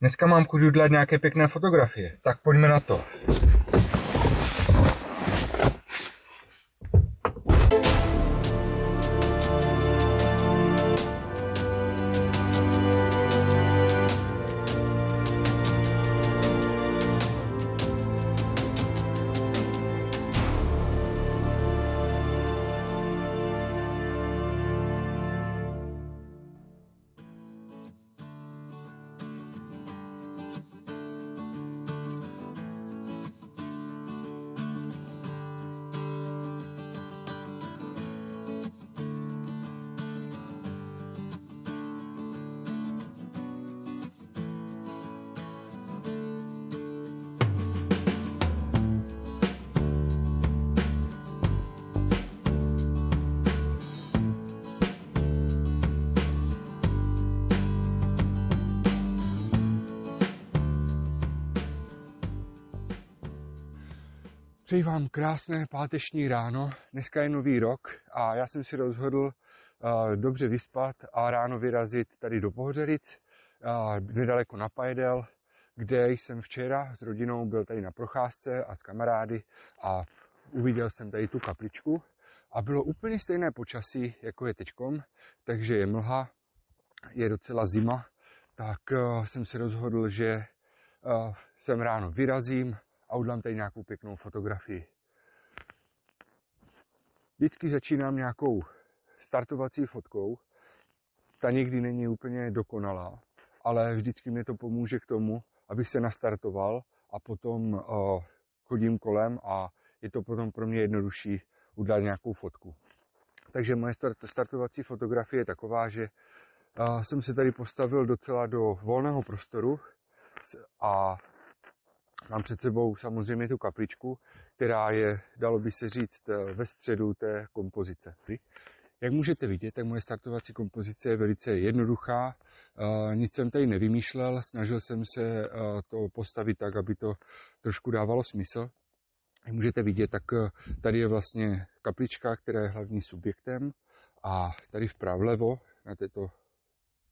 Dneska mám chuť udělat nějaké pěkné fotografie, tak pojďme na to. Přeji vám krásné páteční ráno. Dneska je nový rok a já jsem si rozhodl uh, dobře vyspat a ráno vyrazit tady do Pohořelic, uh, nedaleko na Pajdel, kde jsem včera s rodinou byl tady na procházce a s kamarády a uviděl jsem tady tu kapličku a bylo úplně stejné počasí, jako je teďkom, takže je mlha, je docela zima, tak uh, jsem si rozhodl, že uh, sem ráno vyrazím, a udělám tady nějakou pěknou fotografii. Vždycky začínám nějakou startovací fotkou. Ta nikdy není úplně dokonalá, ale vždycky mi to pomůže k tomu, abych se nastartoval a potom uh, chodím kolem a je to potom pro mě jednodušší udělat nějakou fotku. Takže moje startovací fotografie je taková, že uh, jsem se tady postavil docela do volného prostoru a Mám před sebou samozřejmě tu kapličku, která je, dalo by se říct, eh, ve středu té kompozice. Jak můžete vidět, tak moje startovací kompozice je velice jednoduchá. Eh, nic jsem tady nevymýšlel, snažil jsem se eh, to postavit tak, aby to trošku dávalo smysl. Jak můžete vidět, tak tady je vlastně kaplička, která je hlavním subjektem a tady vpravo na této,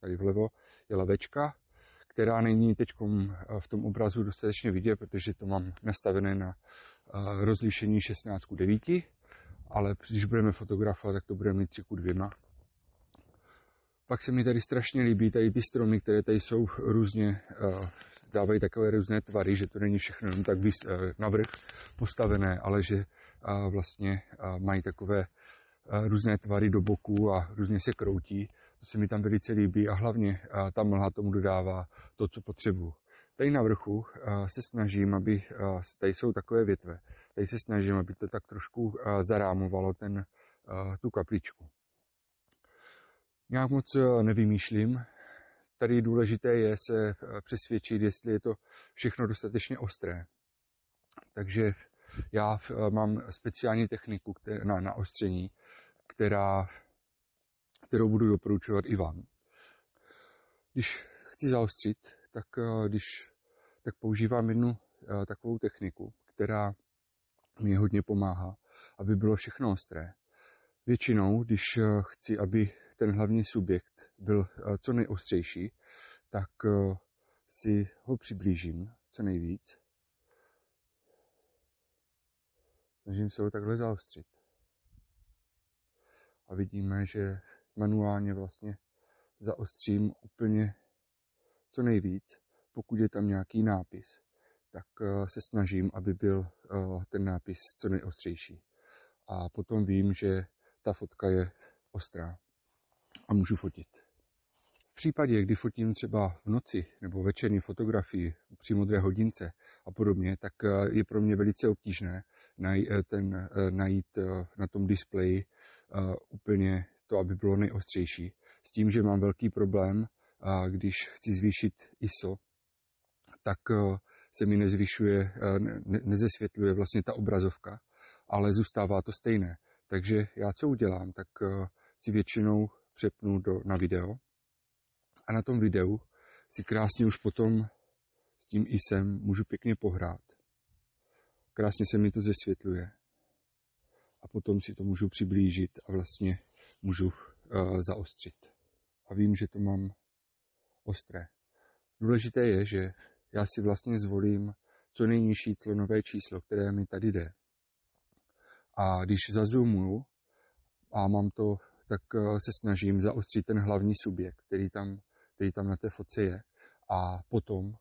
tady vlevo je lavečka, která není teď eh, v tom obrazu dostatečně vidět, protože to mám nastavené na eh, rozlišení 16 k 9, ale když budeme fotografovat, tak to budeme mít 3 k 2. Pak se mi tady strašně líbí tady ty stromy, které tady jsou různě, eh, dávají takové různé tvary, že to není všechno jenom tak navrh postavené, ale že vlastně mají takové různé tvary do boku a různě se kroutí. To se mi tam velice líbí a hlavně ta mlha tomu dodává to, co potřebuju. Tady na vrchu se snažím, aby, tady jsou takové větve, tady se snažím, aby to tak trošku zarámovalo ten, tu kapličku. Nějak moc nevymýšlím. Tady důležité je se přesvědčit, jestli je to všechno dostatečně ostré. Takže já mám speciální techniku na, na ostření, která kterou budu doporučovat i vám. Když chci zaostřit, tak, eh, když, tak používám jednu eh, takovou techniku, která mi hodně pomáhá, aby bylo všechno ostré. Většinou, když eh, chci, aby ten hlavní subjekt byl co nejostřejší, tak si ho přiblížím co nejvíc. Snažím se ho takhle zaostřit. A vidíme, že manuálně vlastně zaostřím úplně co nejvíc. Pokud je tam nějaký nápis, tak eh, se snažím, aby byl eh, ten nápis co nejostřejší. A potom vím, že ta fotka je ostrá a můžu fotit. V případě, kdy fotím třeba v noci nebo večerní fotografii při modré hodince a podobně, tak eh, je pro mě velice obtížné ten, najít na tom displeji úplně to, aby bylo nejostřejší. S tím, že mám velký problém, když chci zvýšit ISO, tak eh, se mi nezvyšuje, eh, ne, nezesvětluje vlastně ta obrazovka, ale zůstává to stejné. Takže já co udělám, tak eh, si většinou přepnu do, na video a na tom videu si krásně už potom s tím ISem můžu pěkně pohrát. Krásně se mi to zesvětluje. A potom si to můžu přiblížit a vlastně můžu uh, zaostřit. A vím, že to mám ostré. důležité je, že já si vlastně zvolím co nejnižší clonové číslo, které mi tady jde. A když zazumuju a mám to, tak eh, se snažím zaostřit ten hlavní subjekt, který tam, který tam na té fotce je. A potom,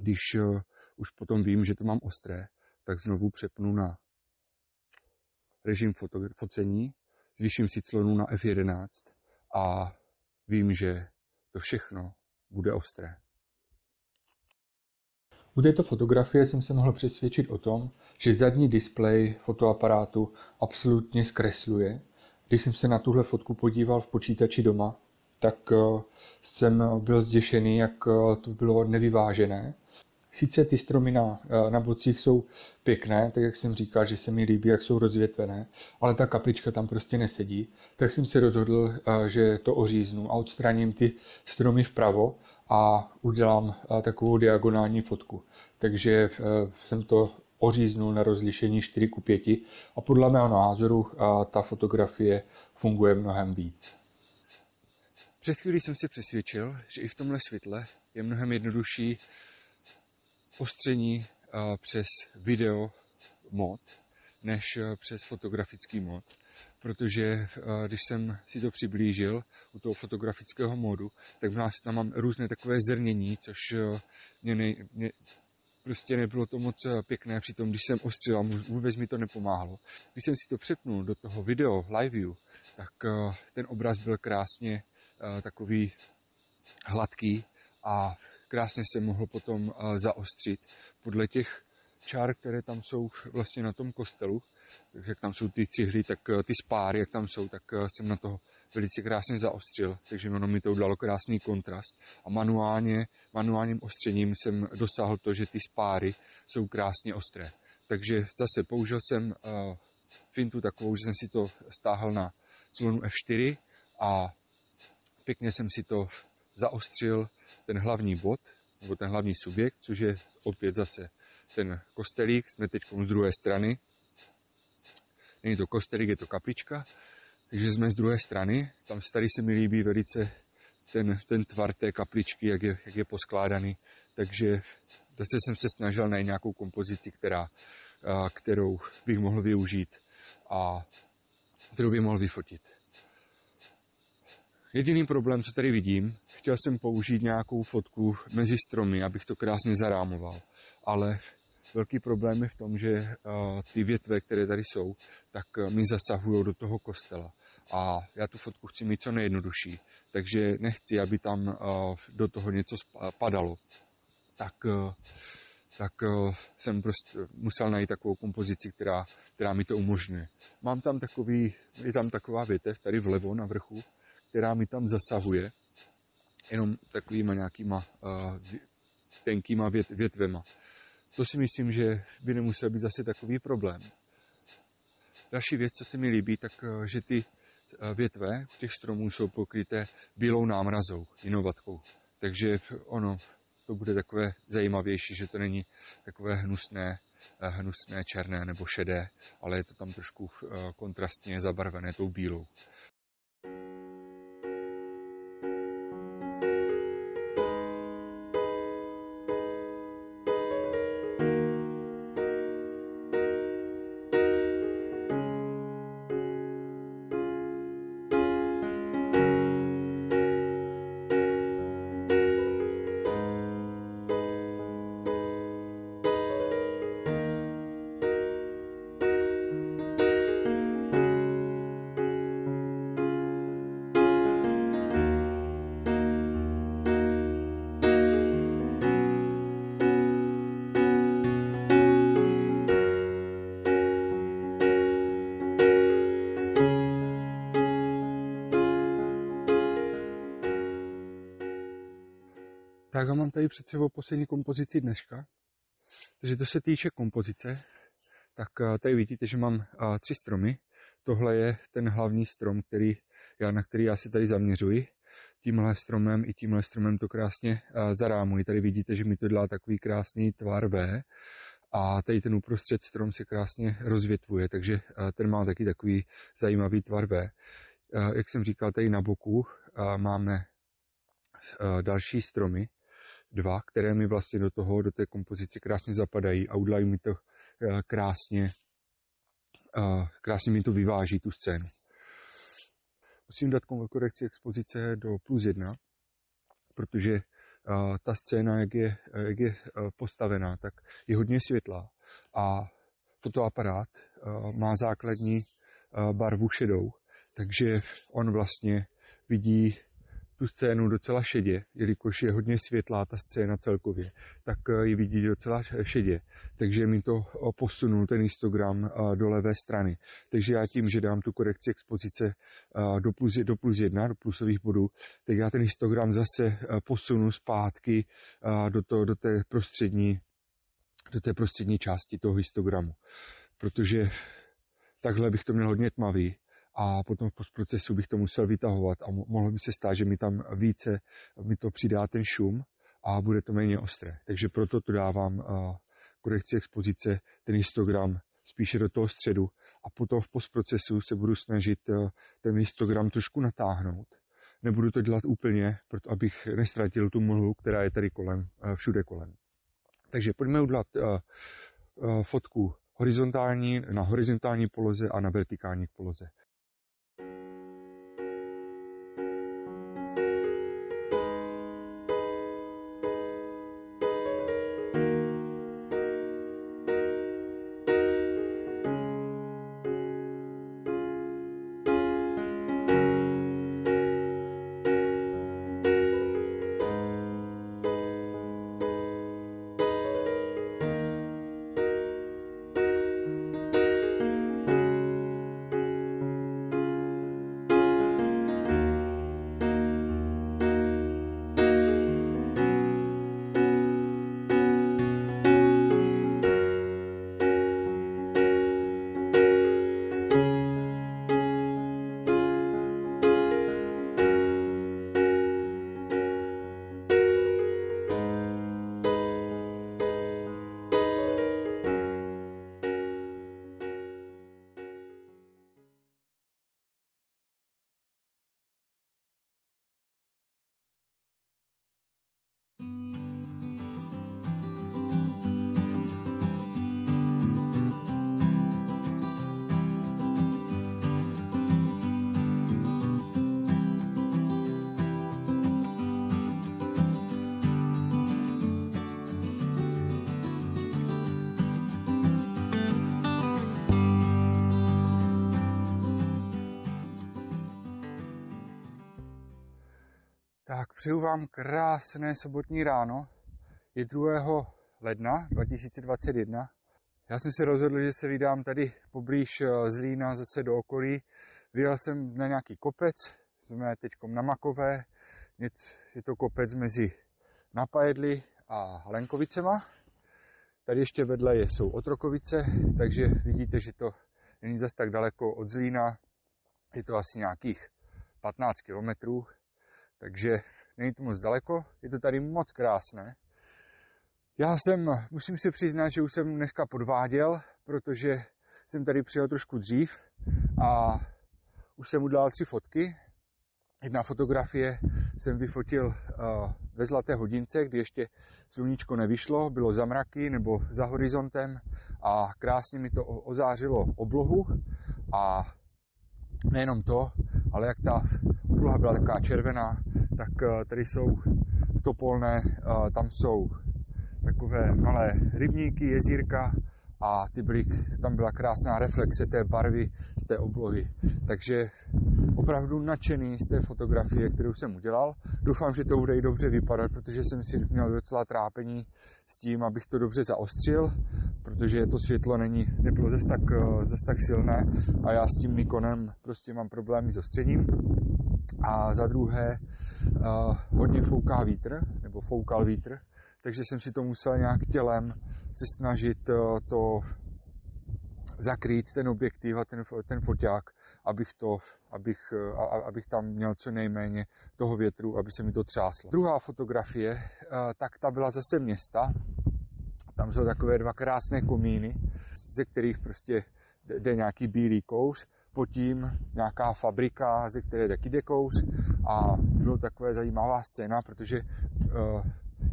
když eh, už potom vím, že to mám ostré, tak znovu přepnu na režim focení, zvýším si clonu na F11 a vím, že to všechno bude ostré. U této fotografie jsem se mohl přesvědčit o tom, že zadní displej fotoaparátu absolutně zkresluje. Když jsem se na tuhle fotku podíval v počítači doma, tak eh, jsem byl zděšený, jak eh, to bylo nevyvážené. Sice ty stromy na, eh, na bocích jsou pěkné, tak jak jsem říkal, že se mi líbí, jak jsou rozvětvené, ale ta kaplička tam prostě nesedí, tak jsem se rozhodl, že to oříznu a odstraním ty stromy vpravo a udělám takovou diagonální fotku. Takže jsem to oříznul na rozlišení 4 ku 5 a podle mého názoru ta fotografie funguje mnohem víc. Před chvílí jsem si přesvědčil, že i v tomhle světle je mnohem jednodušší ostření přes video mod, než přes fotografický mod, protože když jsem si to přiblížil u toho fotografického modu, tak v nás tam mám různé takové zrnění, což mě, nej, mě prostě nebylo to moc pěkné, přitom když jsem ostřil a vůbec mi to nepomáhalo. Když jsem si to přepnul do toho video, live view, tak ten obraz byl krásně takový hladký a krásně se mohl potom zaostřit podle těch čár, které tam jsou vlastně na tom kostelu, takže jak tam jsou ty cihly, tak ty spáry, jak tam jsou, tak jsem na to velice krásně zaostřil, takže ono mi to udělalo krásný kontrast. A manuálně, manuálním ostřením jsem dosáhl to, že ty spáry jsou krásně ostré. Takže zase použil jsem fintu takovou, že jsem si to stáhl na clonu F4 a pěkně jsem si to zaostřil ten hlavní bod, nebo ten hlavní subjekt, což je opět zase ten kostelík, jsme teď z druhé strany. Není to kostelík, je to kaplička, takže jsme z druhé strany. Tam tady se mi líbí velice ten, ten tvar té kapličky, jak je, jak je poskládaný. Takže zase jsem se snažil najít nějakou kompozici, která, kterou bych mohl využít a kterou bych mohl vyfotit. Jediný problém, co tady vidím, chtěl jsem použít nějakou fotku mezi stromy, abych to krásně zarámoval, ale velký problém je v tom, že uh, ty větve, které tady jsou, tak uh, mi zasahují do toho kostela. A já tu fotku chci mít co nejjednodušší, takže nechci, aby tam uh, do toho něco padalo. Tak, tak jsem prostě musel najít takovou kompozici, která, která mi to umožňuje. Mám tam takový, je tam taková větev tady vlevo na vrchu, která mi tam zasahuje, jenom takovýma nějakýma uh, tenkýma vět, větvema. To si myslím, že by nemusel být zase takový problém. Další věc, co se mi líbí, tak uh, že ty uh, větve těch stromů jsou pokryté bílou námrazou, inovatkou. Takže ono, to bude takové zajímavější, že to není takové hnusné, hnusné černé nebo šedé, ale je to tam trošku kontrastně zabarvené tou bílou. Tak a mám tady před sebou poslední kompozici dneška. Takže to se týče kompozice, tak eh, tady vidíte, že mám eh, tři stromy. Tohle je ten hlavní strom, který já, na který já se tady zaměřuji. Tímhle stromem i tímhle stromem to krásně eh, zarámuji. Tady vidíte, že mi to dělá takový krásný tvar V. A tady ten uprostřed strom se krásně rozvětvuje, takže ten má taky takový zajímavý tvar V. Jak jsem říkal, tady na boku máme další stromy, dva, které mi vlastně do toho, do té kompozice krásně zapadají a udělají mi to eh, krásně, eh, krásně mi to vyváží tu scénu. Musím dát korekci expozice do plus jedna, protože ta scéna, jak je, jak je postavená, tak je hodně světlá a fotoaparát má základní barvu šedou, takže on vlastně vidí tu scénu docela šedě, jelikož je hodně světlá ta scéna celkově, tak ji vidí docela šedě. Takže mi to posunul ten histogram do levé strany. Takže já tím, že dám tu korekci expozice do plus, do plus jedna, do plusových bodů, tak já ten histogram zase posunu zpátky do, to, do té prostřední do té prostřední části toho histogramu. Protože takhle bych to měl hodně tmavý a potom v postprocesu bych to musel vytahovat a mohlo by se stát, že mi tam více mi to přidá ten šum a bude to méně ostré. Takže proto to dávám korekci expozice, ten histogram spíše do toho středu a potom v postprocesu se budu snažit ten histogram trošku natáhnout. Nebudu to dělat úplně, proto abych nestratil tu mlhu, která je tady kolem, všude kolem. Takže pojďme udělat fotku horizontální, na horizontální poloze a na vertikální poloze. Tak přeju vám krásné sobotní ráno. Je 2. ledna 2021. Já jsem se rozhodl, že se vydám tady poblíž eh, Zlína zase do okolí. Vyjel jsem na nějaký kopec, jsme teď na Makové. Je to kopec mezi Napajedly a Lenkovicema. Tady ještě vedle jsou Otrokovice, takže vidíte, že to není zas tak daleko od Zlína. Je to asi nějakých 15 kilometrů takže není to moc daleko, je to tady moc krásné. Já jsem, musím si přiznat, že už jsem dneska podváděl, protože jsem tady přijel trošku dřív a už jsem udělal tři fotky. Jedna fotografie jsem vyfotil uh, ve zlaté hodince, kdy ještě sluníčko nevyšlo, bylo za mraky nebo za horizontem a krásně mi to ozářilo oblohu a nejenom to, ale jak ta obloha byla taková červená, tak eh, tady jsou stopolné, eh, tam jsou takové malé rybníky, jezírka a ty byly, tam byla krásná reflexe té barvy z té oblohy. Takže opravdu nadšený z té fotografie, kterou jsem udělal. Doufám, že to bude i dobře vypadat, protože jsem si měl docela trápení s tím, abych to dobře zaostřil, protože to světlo není, nebylo zase tak, eh, zase tak silné a já s tím Nikonem prostě mám problémy s ostřením. A za druhé, uh, hodně fouká vítr, nebo foukal vítr, takže jsem si to musel nějak tělem se snažit uh, to zakrýt ten objektiv a ten, ten foťák, abych, to, abych, a, abych tam měl co nejméně toho větru, aby se mi to třáslo. Druhá fotografie, uh, tak ta byla zase města. Tam jsou takové dva krásné komíny, ze kterých prostě jde nějaký bílý kouř pod tím nějaká fabrika, ze které taky jde kouř a bylo takové zajímavá scéna, protože uh,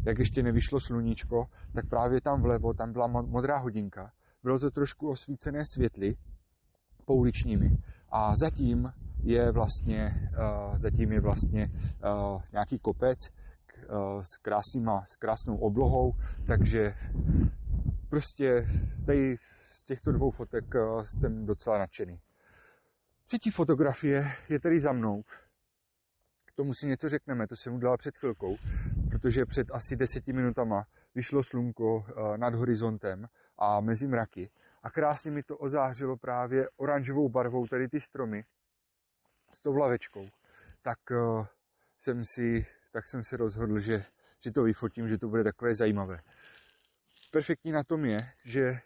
jak ještě nevyšlo sluníčko, tak právě tam vlevo, tam byla modrá hodinka. Bylo to trošku osvícené světly pouličními. A zatím je vlastně, uh, zatím je vlastně uh, nějaký kopec uh, s, krásnýma, s krásnou oblohou, takže prostě tady z těchto dvou fotek jsem docela nadšený. Třetí fotografie je tady za mnou. K tomu si něco řekneme, to jsem udělal před chvilkou, protože před asi deseti minutama vyšlo slunko nad horizontem a mezi mraky a krásně mi to ozářilo právě oranžovou barvou tady ty stromy s tou lavečkou. Tak uh, jsem si, tak jsem si rozhodl, že, že to vyfotím, že to bude takové zajímavé. Perfektní na tom je, že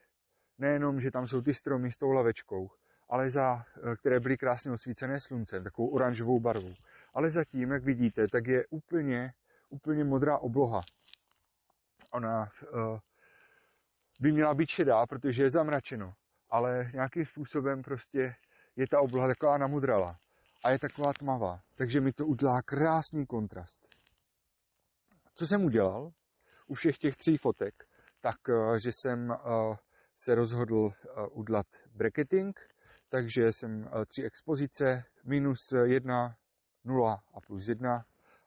nejenom, že tam jsou ty stromy s tou lavečkou, ale za, eh, které byly krásně osvícené sluncem, takovou oranžovou barvou. Ale zatím, jak vidíte, tak je úplně, úplně modrá obloha. Ona uh, by měla být šedá, protože je zamračeno, ale nějakým způsobem prostě je ta obloha taková namudrala a je taková tmavá, takže mi to udělá krásný kontrast. Co jsem udělal u všech těch tří fotek, tak eh, že jsem eh, se rozhodl eh, udělat bracketing, takže jsem tři expozice, minus jedna, nula a plus jedna.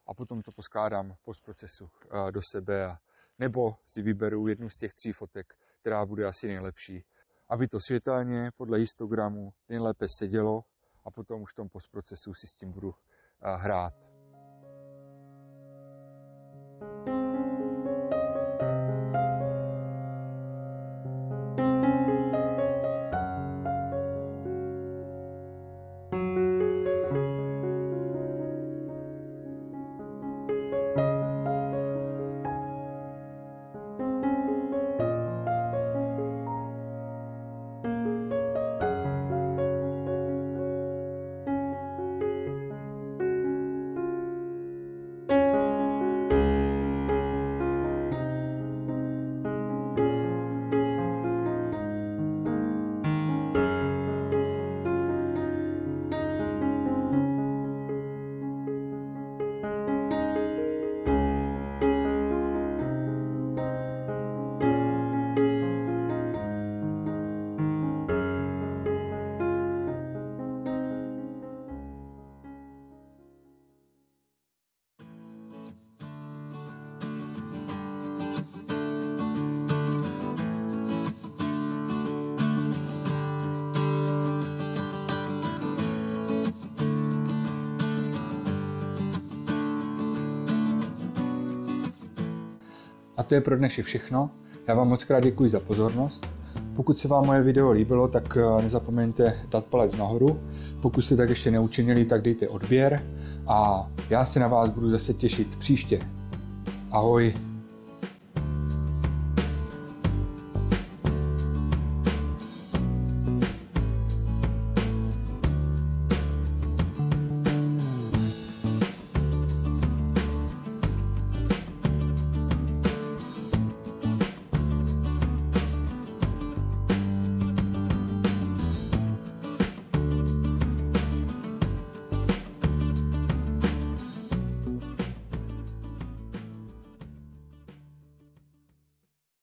A potom to poskládám v postprocesu do sebe a nebo si vyberu jednu z těch tří fotek, která bude asi nejlepší. Aby to světelně podle histogramu nejlépe sedělo a potom už v tom postprocesu si s tím budu hrát. To je pro dnešek všechno. Já vám moc krát děkuji za pozornost. Pokud se vám moje video líbilo, tak eh, nezapomeňte dát palec nahoru. Pokud jste tak ještě neučinili, tak dejte odběr a já se na vás budu zase těšit příště. Ahoj.